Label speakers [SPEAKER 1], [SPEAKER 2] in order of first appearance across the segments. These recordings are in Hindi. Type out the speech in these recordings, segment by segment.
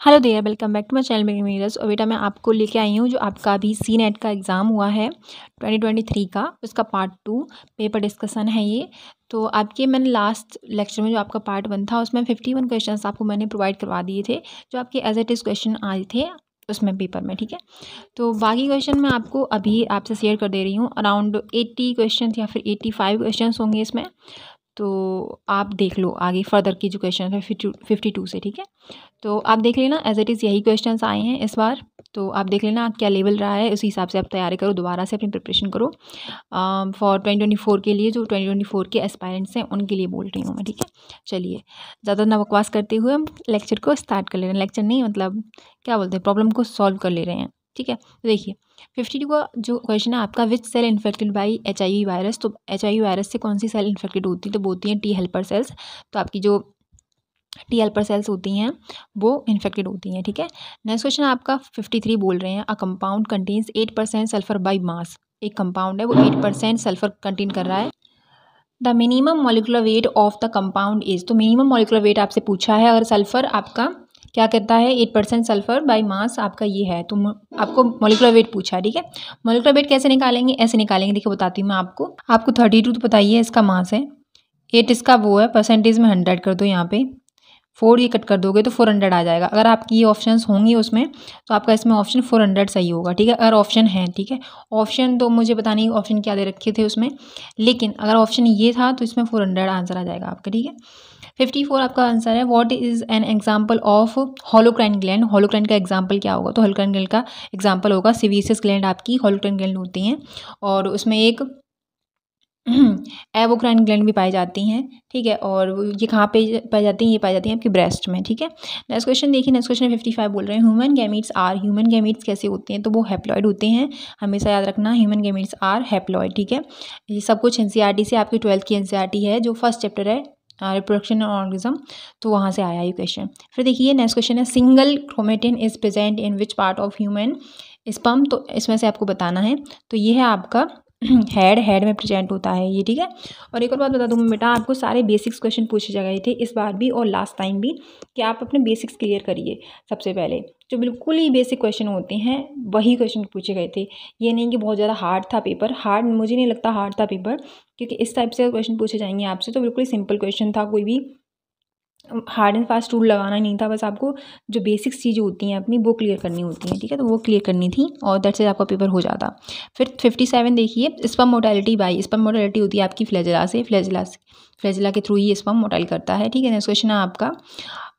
[SPEAKER 1] Hello there welcome back to my channel मेरी मीरस और बेटा मैं आपको लेके आई हूँ जो आपका अभी सी नेट का एग्ज़ाम हुआ है 2023 का। उसका पार्ट टू पेपर डिस्कशन है ये। तो आपके मैंने लास्ट लेक्चर में जो आपका पार्ट वन था, उसमें फिफ्टी वन क्वेश्चन आपको मैंने प्रोवाइड करवा दिए थे, जो आपके एज एट इज़ क्वेश्चन आए थे उसमें पेपर में, ठीक है? तो बाकी क्वेश्चन मैं आपको अभी आपसे शेयर कर दे रही हूँ। अराउंड एट्टी क्वेश्चन या फिर एट्टी फाइव क्वेश्चन होंगे इसमें। तो आप देख लो आगे फर्दर की जो क्वेश्चन है फिफ्टी टू से, ठीक है? तो आप देख लेना एज इट इज़ यही क्वेश्चन आए हैं इस बार। तो आप देख लेना आप क्या लेवल रहा है, उसी हिसाब से आप तैयारी करो, दोबारा से अपनी प्रिपरेशन करो। फॉर ट्वेंटी ट्वेंटी फोर के लिए जो ट्वेंटी ट्वेंटी फोर के एस्पायरेंट्स हैं, उनके लिए बोल रही हूँ मैं, ठीक है? चलिए, ज़्यादा ना बकवास करते हुए हम लेक्चर को स्टार्ट कर ले रहे हैं। लेक्चर नहीं मतलब क्या बोलते हैं प्रॉब्लम को सॉल्व कर ले रहे हैं, ठीक है? तो देखिए फिफ्टी टू का जो क्वेश्चन है आपका which cell infected by H I virus तो एच आई वायरस से कौन सी सेल इन्फेक्टेड होती है? तो होती हैं टी हेल्पर सेल्स तो आपकी जो टी हेल्पर सेल्स होती हैं, वो इन्फेक्टेड होती हैं, ठीक है? नेक्स्ट क्वेश्चन आपका फिफ्टी थ्री बोल रहे हैं a compound contains eight percent sulphur by mass एक कंपाउंड है, वो एट परसेंट सल्फ़र कंटेन कर रहा है। The minimum molecular weight of the compound is तो मिनिमम मोलिकुलर वेट आपसे पूछा है, अगर सल्फ़र आपका क्या कहता है, eight percent sulphur by mass आपका ये है। तो आपको मोलिकुलर वेट पूछा है, ठीक है? मोलिकुलर वेट कैसे निकालेंगे? ऐसे निकालेंगे। देखिए, बताती हूँ मैं आपको। आपको थर्टी टू तो बताइए इसका मास है। एट इसका वो है परसेंटेज में हंड्रेड कर दो यहाँ पे। फोर ये कट कर दोगे तो फोर हंड्रेड आ जाएगा। अगर आपकी ये ऑप्शन होंगी उसमें तो आपका इसमें ऑप्शन फोर हंड्रेड सही होगा, ठीक है? अगर ऑप्शन है, ठीक है? ऑप्शन तो मुझे पता नहीं ऑप्शन क्या दे रखे थे उसमें। लेकिन अगर ऑप्शन ये था तो इसमें फोर हंड्रेड आंसर आ जाएगा आपका, ठीक है? फिफ्टी फोर आपका आंसर है what is an example of holocrine gland holocrine का एग्ज़ाम्पल क्या होगा? तो होलोक्राइन ग्लैंड का एग्ज़ाम्पल होगा सिविसियस ग्लैंड आपकी होलोक्राइन ग्लैंड होती हैं, और उसमें एक एवोक्राइन ग्लैंड भी पाई जाती हैं, ठीक है, और ये कहाँ पे पाई जाती हैं? ये पाई जाती हैं आपकी ब्रेस्ट में, ठीक है? नेक्स्ट क्वेश्चन देखिए नेक्स्ट क्वेश्चन फिफ्टी फाइव बोल रहे हैं human gametes are human gametes कैसे होते हैं? तो वो हैप्लॉयड होते हैं, हमेशा याद रखना ह्यूमन गैमिट्स आर हैप्लॉइड ठीक है? ये सब कुछ एन e से आपकी ट्वेल्थ की एन e है, जो फ़र्स्ट चैप्टर है रिप्रोडक्शन ऑर्गेनिज्म तो वहाँ से आया ये क्वेश्चन फिर देखिए नेक्स्ट क्वेश्चन है single chromatin is present in which part of human sperm तो इसमें से आपको बताना है। तो ये है आपका हेड हेड में प्रेजेंट होता है ये, ठीक है? और एक और बात बता दूँ, बेटा, आपको सारे बेसिक्स क्वेश्चन पूछे गए थे इस बार भी और लास्ट टाइम भी कि आप अपने बेसिक्स क्लियर करिए सबसे पहले। जो बिल्कुल ही बेसिक क्वेश्चन होते हैं, वही क्वेश्चन पूछे गए थे। ये नहीं कि बहुत ज़्यादा हार्ड था पेपर हार्ड मुझे नहीं लगता हार्ड था पेपर क्योंकि इस टाइप से क्वेश्चन पूछे जाएँगे आपसे तो बिल्कुल ही सिंपल क्वेश्चन था, कोई भी हार्ड एंड फास्ट रूल लगाना नहीं था बस आपको जो बेसिक्स चीज़ें होती हैं अपनी वो क्लियर करनी होती हैं ठीक है? तो वो क्लियर करनी थी और दैट से आपका पेपर हो जाता। फिर फिफ्टी सेवन देखिए sperm motility by sperm motility होती है आपकी फ्लेजला से फ्लेजला से फ्लेजला के थ्रू ही स्पम मोटाइल करता है ठीक है? नेक्स्ट क्वेश्चन है आपका।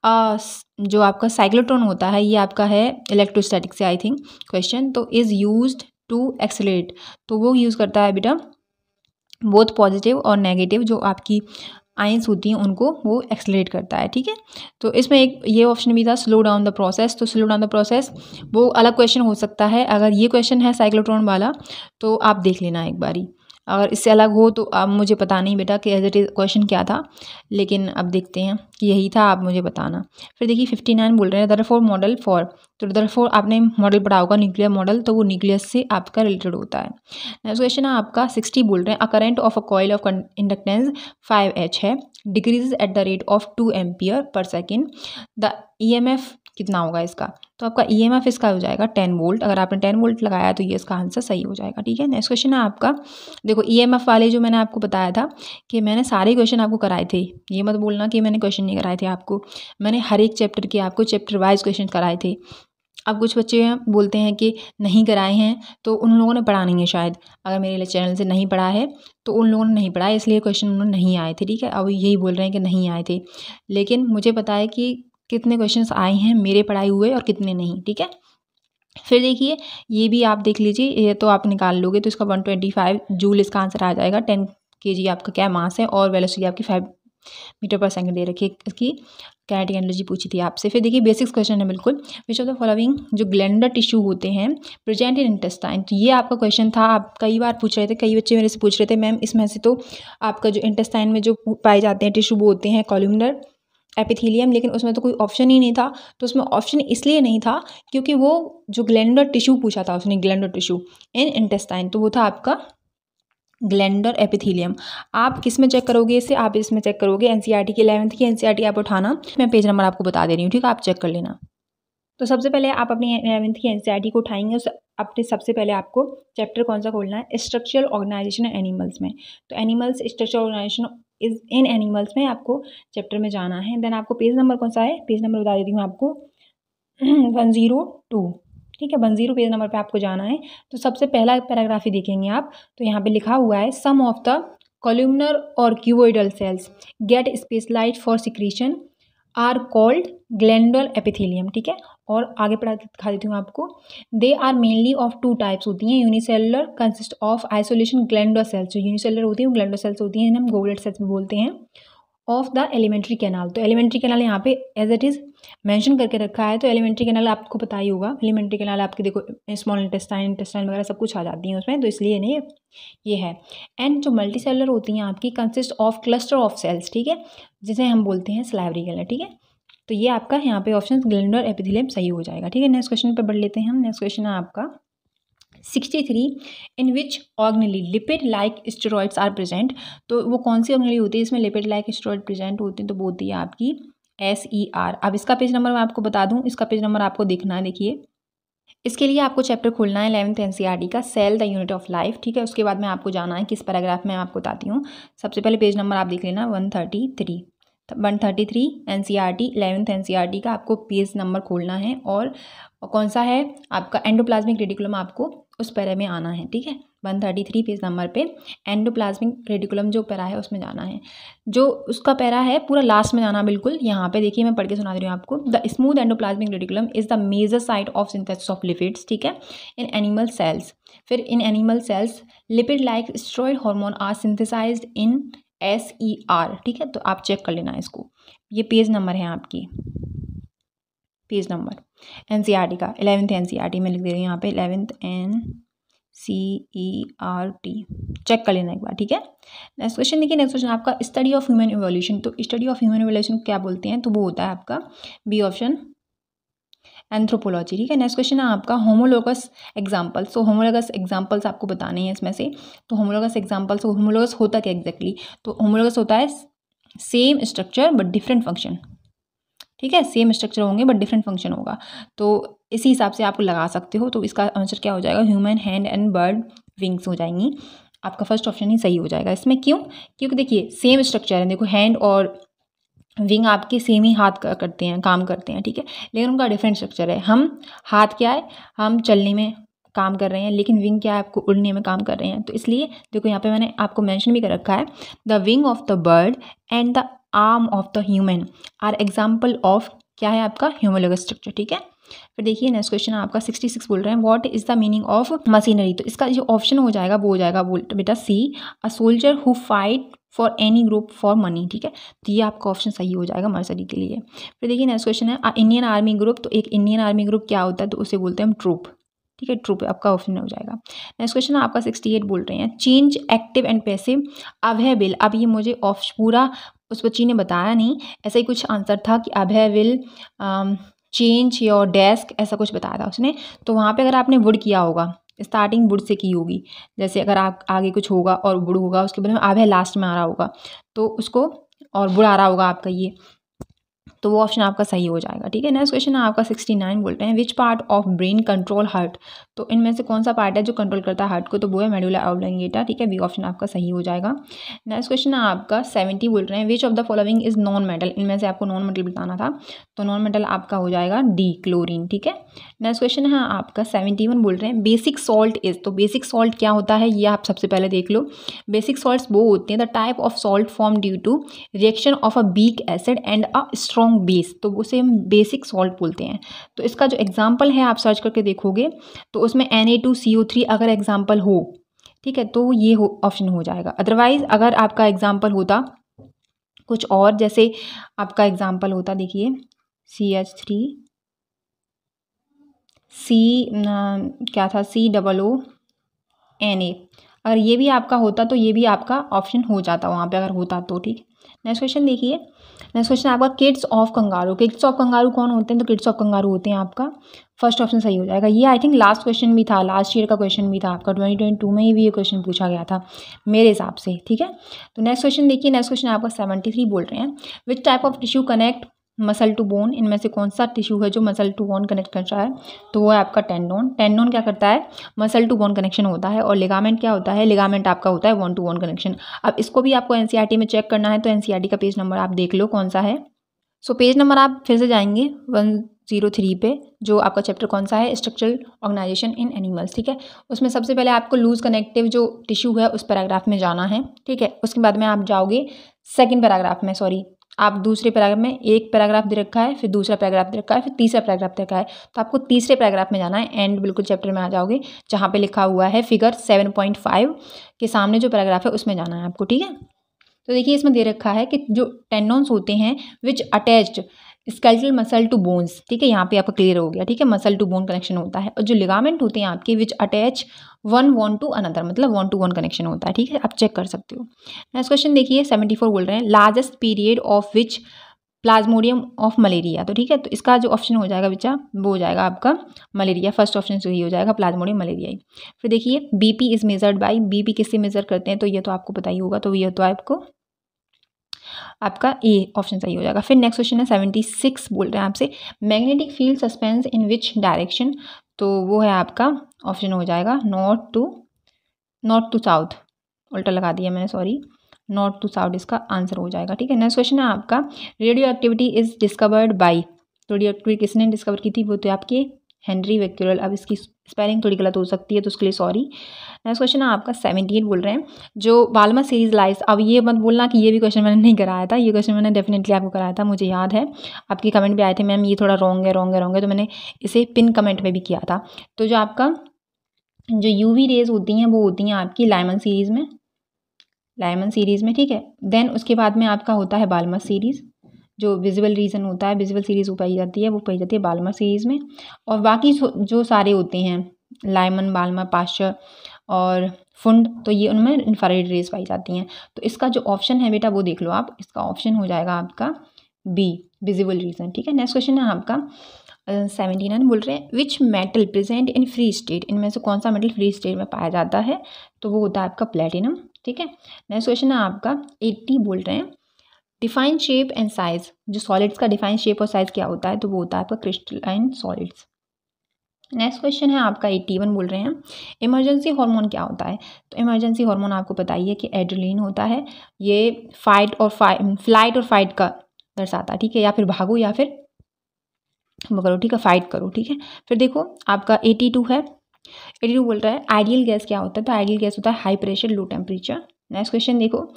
[SPEAKER 1] आ, जो आपका साइक्लोट्रॉन होता है ये आपका है इलेक्ट्रोस्टैटिक से आई थिंक क्वेश्चन तो इज़ यूज़ टू एक्सलेट तो वो यूज़ करता है बेटा बोथ पॉजिटिव और नेगेटिव जो आपकी आइंस होती हैं, उनको वो एक्सलेट करता है, ठीक है? तो इसमें एक ये ऑप्शन भी था स्लो डाउन द प्रोसेस तो स्लो डाउन द प्रोसेस वो अलग क्वेश्चन हो सकता है। अगर ये क्वेश्चन है साइक्लोट्रॉन वाला तो आप देख लेना एक बारी। अगर इससे अलग हो तो अब मुझे पता नहीं बेटा कि एज इट इज़ क्वेश्चन क्या था, लेकिन अब देखते हैं कि यही था, आप मुझे बताना। फिर देखिए फिफ्टी नाइन बोल रहे हैं दर फोर मॉडल फॉर तो दर फोर आपने मॉडल पढ़ा होगा न्यूक्लियर मॉडल तो वो न्यूक्लियस से आपका रिलेटेड होता है। नेक्स्ट क्वेश्चन है आपका सिक्सटी बोल रहे हैं a current of a coil of inductance five H है decrease at the rate of two ampere per second the E M F कितना होगा इसका? तो आपका ई एम एफ़ इसका हो जाएगा टेन वोल्ट। अगर आपने टेन वोल्ट लगाया तो ये इसका आंसर सही हो जाएगा, ठीक है? नेक्स्ट क्वेश्चन है आपका। देखो ई एम एफ़ वाले जो मैंने आपको बताया था कि मैंने सारे क्वेश्चन आपको कराए थे। ये मत बोलना कि मैंने क्वेश्चन नहीं कराए थे आपको। मैंने हर एक चैप्टर के आपको चैप्टर वाइज क्वेश्चन कराए थे। अब कुछ बच्चे बोलते हैं कि नहीं कराए हैं तो उन लोगों ने पढ़ा नहीं है शायद। अगर मेरे चैनल से नहीं पढ़ा है तो उन लोगों ने नहीं पढ़ा है इसलिए क्वेश्चन उन्होंने नहीं आए थे, ठीक है? अब यही बोल रहे हैं कि नहीं आए थे। लेकिन मुझे पता है कि कितने क्वेश्चंस आए हैं, मेरे पढ़ाए हुए और कितने नहीं, ठीक है? फिर देखिए, ये भी आप देख लीजिए, ये तो आप निकाल लोगे तो इसका वन ट्वेंटी फाइव जूल इसका आंसर आ जाएगा टेन के जी आपका क्या मास है और वेलोसिटी आपकी फाइव मीटर पर सेकंड दे रखी है, इसकी कैनेटिक एनर्जी पूछी थी आपसे। फिर देखिए बेसिक्स क्वेश्चन है बिल्कुल विच ऑफ़ द फॉलोइंग जो ग्लैंडर टिश्यू होते हैं प्रेजेंट इन इंटेस्टाइन तो ये आपका क्वेश्चन था, आप कई बार पूछ रहे थे, कई बच्चे मेरे से पूछ रहे थे, मैम, इसमें से तो आपका जो इंटेस्टाइन में जो पाए जाते हैं टिश्यू वो होते हैं कॉल्यूमनर एपिथीलियम, लेकिन उसमें तो कोई ऑप्शन ही नहीं था तो उसमें ऑप्शन इसलिए नहीं था क्योंकि वो जो ग्लैंडर टिश्यू पूछा था उसने ग्लैंडर टिश्यू इन इंटेस्टाइन तो वो था आपका ग्लैंडर एपिथीलियम आप किसमें चेक करोगे इसे? आप इसमें चेक करोगे एनसीईआरटी की इलेवंथ की एनसीईआरटी आप उठाना। मैं पेज नंबर आपको बता दे रही हूँ, ठीक है? आप चेक कर लेना। तो सबसे पहले आप अपनी एलेवेंथ की एन को उठाएँगे, उस अपने सबसे पहले आपको चैप्टर कौन सा खोलना है? स्ट्रक्चरल ऑर्गेनाइजेशन एनिमल्स में। तो animals structure organisation is in animals में आपको चैप्टर में जाना है। देन आपको पेज नंबर कौन सा है? पेज नंबर बता देती हूँ आपको। वन ज़ीरो टू ठीक है? वन ज़ीरो पेज नंबर पे आपको जाना है। तो सबसे पहला पैराग्राफ ही देखेंगे आप। तो यहाँ पे लिखा हुआ है सम ऑफ़ द कॉल्यूमनर और cuboidal cells get specialised for secretion are called glandular epithelium, ठीक है? और आगे पढ़ा, दिखा देती हूँ आपको। They are mainly of two types होती हैं unicellular consist of isolation glandular cells जो यूनिसेलर होती हैं ग्लैंडो सेल्स होती हैं जिन्हें हम गोल्ड सेल्स भी बोलते हैं। ऑफ़ द एलिमेंट्री कैनाल तो एलिमेंट्री कैनाल यहाँ पे एज इट इज़ मेंशन करके रखा है तो एलिमेंट्री कैनाल आपको पता ही होगा। एलिमेंट्री कैनाल आपके देखो स्मॉल इंटेस्टाइन इंटेस्टाइन वगैरह सब कुछ आ जाती है उसमें तो इसलिए नहीं ये है। एंड जो मल्टी सेलर होती हैं आपकी consist of cluster of cells ठीक है? जिसे हम बोलते हैं स्लाइवरी कैनल ठीक है? तो ये आपका यहाँ पे ऑप्शन ग्लेंडर एपिथिलियम सही हो जाएगा, ठीक है? नेक्स्ट क्वेश्चन पर बढ़ लेते हैं हम। नेक्स्ट क्वेश्चन है आपका sixty three in which organelle lipid like steroids are present तो वो कौन सी ऑर्गनली होती है? इसमें लिपिड लाइक स्टेरॉइड प्रेजेंट होते हैं तो वो होती है आपकी एस ई आर अब इसका पेज नंबर मैं आपको बता दूँ। इसका पेज नंबर आपको देखना है, देखिए। इसके लिए आपको चैप्टर खोलना है इलेवंथ एन का cell the unit of life ठीक है? उसके बाद में आपको जाना है किस पैराग्राफ में आपको बताती हूँ। सबसे पहले पेज नंबर आप देख लेना one thirty three one thirty three N C R T eleventh N C R T का आपको पेज नंबर खोलना है और कौन सा है? आपका एंडोप्लाज्मिक रेडिकुलम आपको उस पैरे में आना है, ठीक है? One thirty three page number पे एंडोप्लाज्मिक रेडिकुलम जो पैरा है उसमें जाना है। जो उसका पैरा है, पूरा लास्ट में जाना बिल्कुल, यहाँ पे देखिए मैं पढ़ के सुना दे रही हूँ आपको। The smooth endoplasmic reticulum is the major site of synthesis of lipids ठीक है? इन एनिमल सेल्स फिर in animal cells lipid like steroid hormone are synthesise in S E R ठीक है? तो आप चेक कर लेना इसको। ये पेज नंबर है आपकी। Page number. N C R T का eleventh N C R T में लिख दे रही हूँ यहाँ पे eleventh N C E R T check कर लेना एक बार, ठीक है? नेक्स्ट क्वेश्चन देखिए नेक्स्ट क्वेश्चन आपका स्टडी ऑफ़ ह्यूमन इवोल्यूशन तो स्टडी ऑफ़ ह्यूमन इवोल्यूशन क्या बोलते हैं? तो वो होता है आपका बी ऑप्शन एंथ्रोपोलॉजी ठीक है? नेक्स्ट क्वेश्चन है आपका होमोलोगस एग्जाम्पल्स तो होमोलोगस एग्जाम्पल्स आपको बताने हैं इसमें से। तो होमोलोगस एग्जाम्पल्स होमोलोगस होता क्या एग्जैक्टली तो होमोलोगस होता है same structure but different function ठीक है सेम स्ट्रक्चर होंगे बट डिफरेंट फ़ंक्शन होगा। तो इसी हिसाब से आप लगा सकते हो तो इसका आंसर क्या हो जाएगा? Human hand and bird wings हो जाएँगी। आपका फ़र्स्ट ऑप्शन ही सही हो जाएगा। इसमें क्यों? क्योंकि देखिए सेम स्ट्रक्चर है। देखो हैंड और विंग आपके सेम ही हाथ करते हैं, काम करते हैं, ठीक है? लेकिन उनका डिफरेंट स्ट्रक्चर है। हम, हाथ क्या है? हम चलने में काम कर रहे हैं, लेकिन विंग क्या है? आपको उड़ने में काम कर रहे हैं। तो इसलिए देखो, यहाँ पे मैंने आपको मेंशन भी कर रखा है। The wing of the bird and the arm of the human are example of क्या है आपका? ह्यूमोलोगस स्ट्रक्चर ठीक है? फिर देखिए नेक्स्ट क्वेश्चन आपका सिक्सटी सिक्स बोल रहे हैं। What is the meaning of mercenary तो इसका जो ऑप्शन हो जाएगा, वो हो जाएगा, बोल, बेटा C a soldier who fight for any group for money ठीक है? तो ये आपका ऑप्शन सही हो जाएगा मर्सरी के लिए। फिर देखिए नेक्स्ट क्वेश्चन है इंडियन आर्मी ग्रुप तो एक इंडियन आर्मी ग्रुप क्या होता है? तो उसे बोलते हैं ट्रूप ठीक है? ट्रूप आपका ऑप्शन हो जाएगा। नेक्स्ट क्वेश्चन आपका सिक्सटी एट बोल रहे हैं। Change active and passive available अब ये मुझे ऑफ़ पूरा उस बच्ची ने बताया नहीं। ऐसा ही कुछ आंसर था कि Abhay will change your desk ऐसा कुछ बताया था उसने। तो वहाँ पे अगर आपने वुड किया होगा स्टार्टिंग वुड से की होगी, जैसे अगर आप आगे कुछ होगा और वुड होगा, उसके बाद में अभय लास्ट में आ रहा होगा तो उसको और वुड आ रहा होगा आपका ये तो वो ऑप्शन आपका सही हो जाएगा, ठीक है? नेक्स्ट क्वेश्चन आपका सिक्सटी नाइन बोलते हैं which part of brain control heart तो इनमें से कौन सा पार्ट है जो कंट्रोल करता है हार्ट को? तो वो है मेडुला ऑब्लंगेटा ठीक है? बी ऑप्शन आपका सही हो जाएगा। नेक्स्ट क्वेश्चन है आपका सेवेंटी बोल रहे हैं। Which of the following is non metal इनमें से आपको नॉन मेटल बताना था। तो नॉन मेटल आपका हो जाएगा डी क्लोरिन ठीक है? नेक्स्ट क्वेश्चन है आपका सेवेंटी वन बोल रहे हैं। बेसिक सॉल्ट इज़ तो बेसिक सॉल्ट क्या होता है? ये आप सबसे पहले देख लो। बेसिक सॉल्ट वो होते हैं। The type of salt form due to reaction of a weak acid and a strong base तो उसे हम बेसिक सॉल्ट बोलते हैं। तो इसका जो एग्ज़ाम्पल है, आप सर्च करके देखोगे तो उसमें N A two C O three अगर एग्ज़ाम्पल हो, ठीक है तो ये हो ऑप्शन हो जाएगा। अदरवाइज़ अगर आपका एग्ज़ाम्पल होता, कुछ और, जैसे आपका एग्ज़ाम्पल होता, देखिए सी एच थ्री सी क्या था C double O N A अगर ये भी आपका होता तो ये भी आपका ऑप्शन हो जाता वहाँ पे अगर होता तो ठीक। नेक्स्ट क्वेश्चन देखिए नेक्स्ट क्वेश्चन आपका kids of kangaroo kids of kangaroo कौन होते हैं? तो किड्स ऑफ़ कंगारू होते हैं आपका। फ़र्स्ट ऑप्शन सही हो जाएगा। ये आई थिंक लास्ट क्वेश्चन भी था लास्ट ईयर का क्वेश्चन भी था आपका। ट्वेंटी ट्वेंटी टू में ही भी ये क्वेश्चन पूछा गया था, मेरे हिसाब से, ठीक है? तो नेक्स्ट क्वेश्चन देखिए नेक्स्ट क्वेश्चन आपका सेवेंटी थ्री बोल रहे हैं। Which type of tissue connect muscle to bone इनमें से कौन सा टिश्यू है जो मसल टू बोन कनेक्ट कर रहा है? तो वो है आपका टेंडोन टेंडोन क्या करता है? मसल टू बोन कनेक्शन होता है और लिगामेंट क्या होता है? लिगामेंट आपका होता है वन टू वन कनेक्शन अब इसको भी आपको एनसीईआरटी में चेक करना है तो एनसीईआरटी का पेज नंबर आप देख लो कौन सा है. सो पेज नंबर आप फिर से जाएँगे वन ज़ीरो थ्री पे, जो आपका चैप्टर कौन सा है? स्ट्रक्चरल ऑर्गेनाइजेशन इन एनिमल्स ठीक है? उसमें सबसे पहले आपको लूज कनेक्टिव जो टिश्यू है, उस पैराग्राफ में जाना है, ठीक है? उसके बाद में आप जाओगे सेकंड पैराग्राफ में सॉरी आप दूसरे पैराग्राफ में एक पैराग्राफ दे रखा है, फिर दूसरा पैराग्राफ दे रखा है, फिर तीसरा पैराग्राफ दे रखा है। तो आपको तीसरे पैराग्राफ में जाना है। एंड बिल्कुल चैप्टर में आ जाओगे, जहाँ पे लिखा हुआ है फिगर सेवन पॉइंट फाइव के सामने जो पैराग्राफ है, उसमें जाना है आपको, ठीक है? तो देखिए, इसमें दे रखा है कि जो टेंडोन्स होते हैं which attached skeletal muscle to bones, ठीक है, यहाँ पे आपका क्लियर हो गया, ठीक है, मसल टू बोन कनेक्शन होता है और जो लिगामेंट होते हैं आपके which attach one one to another मतलब वन टू वन कनेक्शन होता है, ठीक है, आप चेक कर सकते हो। नेक्स्ट क्वेश्चन देखिए सेवेंटी फोर बोल रहे हैं largest period of which plasmodium of malaria तो ठीक है तो इसका जो ऑप्शन हो जाएगा बच्चा, वो हो जाएगा आपका मलेरिया फ़र्स्ट ऑप्शन जो ही जाएगा प्लाज्मोडियम मलेरिया ही। फिर देखिए BP is measured by BP किससे मेजर करते हैं तो ये तो आपको पता ही होगा तो ये तो आपको आपका ए ऑप्शन सही हो जाएगा। फिर नेक्स्ट क्वेश्चन है सेवेंटी सिक्स बोल रहे हैं आपसे। Magnetic field suspense in which direction तो वो है आपका ऑप्शन हो जाएगा north to north to south उल्टा लगा दिया मैंने सॉरी नॉर्थ टू साउथ इसका आंसर हो जाएगा, ठीक है? नेक्स्ट क्वेश्चन है आपका। Radio activity is discovered by radio activity किसने डिस्कवर की थी? वो तो आपके हेनरी वेक्यूरल। अब इसकी स्पेलिंग थोड़ी गलत हो सकती है तो उसके लिए सॉरी। नेक्स्ट क्वेश्चन है आपका सेवनटीन बोल रहे हैं, जो बालमा सीरीज़ लाइज अब ये मत बोलना कि ये भी क्वेश्चन मैंने नहीं कराया था, ये क्वेश्चन मैंने डेफिनेटली आपको कराया था, मुझे याद है। आपके कमेंट भी आए थे, मैम, ये थोड़ा रॉन्ग है रॉन्ग है रॉन्ग है तो मैंने इसे पिन कमेंट में भी किया था। तो जो आपका, जो यूवी रेज होती हैं, वो होती हैं आपकी लाइमन सीरीज़ में। लाइमन सीरीज़ में, ठीक है। देन उसके बाद में आपका होता है बालमा सीरीज़। जो विजिबल रीजन होता है विजिबल सीरीज़ वो पाई जाती है, वो पाई जाती है बालमा सीरीज़ में। और बाकी जो सारे होते हैं लाइमन बालमा पाश्चर और फुंड तो ये उनमें इंफ्रारेड रेज पाई जाती हैं। तो इसका जो ऑप्शन है बेटा, वो देख लो आप, इसका ऑप्शन हो जाएगा आपका बी विजिबल रीजन ठीक है? नेक्स्ट क्वेश्चन है आपका सेवेंटी नाइन बोल रहे हैं which metal present in free state इनमें से कौन सा मेटल फ्री स्टेट में पाया जाता है? तो वो होता है आपका प्लेटिनम ठीक है? नेक्स्ट क्वेश्चन है आपका एट्टी बोल रहे हैं डिफाइन शेप एंड साइज़, जो सॉलिड्स का डिफाइन शेप और साइज़ क्या होता है तो वो होता है आपका क्रिस्टलाइन सॉलिड्स नेक्स्ट क्वेश्चन है आपका एट्टी वन बोल रहे हैं। इमरजेंसी हार्मोन क्या होता है? तो इमरजेंसी हार्मोन आपको बताइए कि एड्रेलिन होता है, ये फाइट और फ़्लाइट और फाइट का दर्शाता है, ठीक है? या फिर भागो या फिर करो, ठीक है? फाइट करो, ठीक है? फिर देखो, आपका एटी टू है। एटी टू बोल रहा है आइडियल गैस क्या होता है? तो आइडियल गैस होता है high pressure low temperature next question देखो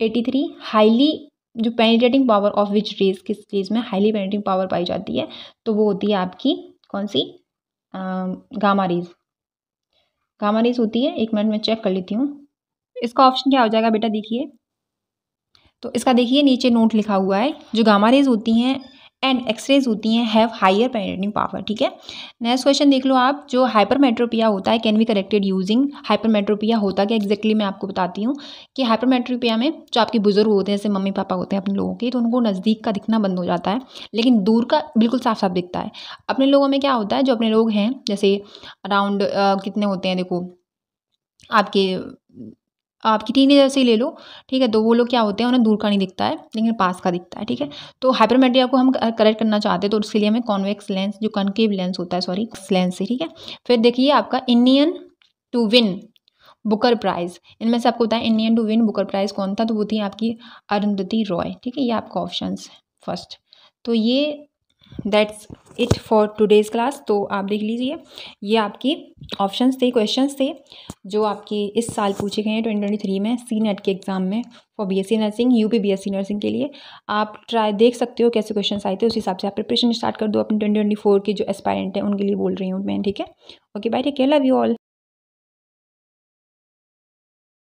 [SPEAKER 1] एटी थ्री हाईली जो penetrating power of which rays किस रेज में? हाईली पेनिट्रेटिंग पावर पाई जाती है तो वो होती है आपकी कौन सी? गामा रेज गामा रेज होती है, एक मिनट में चेक कर लेती हूँ। इसका ऑप्शन क्या हो जाएगा बेटा? देखिए। तो इसका देखिए, नीचे नोट लिखा हुआ है, जो गामा रेज होती हैं एंड एक्सरेज होती हैं हैव हायर पेनिट्रेटिंग पावर ठीक है? नेक्स्ट क्वेश्चन देख लो आप, जो हाइपरमेट्रोपिया होता है can be corrected using hypermetropia होता क्या? एक्जैक्टली मैं आपको बताती हूँ कि हाइपरमेट्रोपिया में जो आपके बुज़ुर्ग होते हैं, जैसे मम्मी पापा होते हैं अपने लोगों के तो उनको नज़दीक का दिखना बंद हो जाता है, लेकिन दूर का बिल्कुल साफ़ साफ़ दिखता है। अपने लोगों में क्या होता है, जो अपने लोग हैं, जैसे अराउंड कितने होते हैं, देखो, आपके आपकी टीन टीनेजर से ही ले लो, ठीक है? तो वो लोग क्या होते हैं, उन्हें दूर का नहीं दिखता है, लेकिन पास का दिखता है, ठीक है? तो हाइपरमेट्रिया को हम करेक्ट करना चाहते हैं तो उसके लिए हमें कॉन्वेक्स लेंस जो कनकेव लेंस होता है सॉरी लेंस से, ठीक है? फिर देखिए आपका Indian to win Booker prize इनमें से आपको है Indian to win Booker prize कौन था? तो वो थी आपकी अरुंधति रॉय ठीक है? ये आपका ऑप्शन है फ़र्स्ट तो ये that's it for today's class तो आप देख लीजिए, ये आपकी ऑप्शंस थे क्वेश्चंस थे, जो आपके इस साल पूछे गए हैं ट्वेंटी ट्वेंटी थ्री में सी नेट के एग्ज़ाम में for B S C nursing U P B S C nursing के लिए। आप ट्राई देख सकते हो कैसे क्वेश्चन आए थे, उस हिसाब से आप प्रिपरेशन स्टार्ट कर दो, अपने ट्वेंटी ट्वेंटी फोर के जो एस्पायरेंट हैं, उनके लिए बोल रही हूँ मैं, ठीक है? Okay bye take care love you all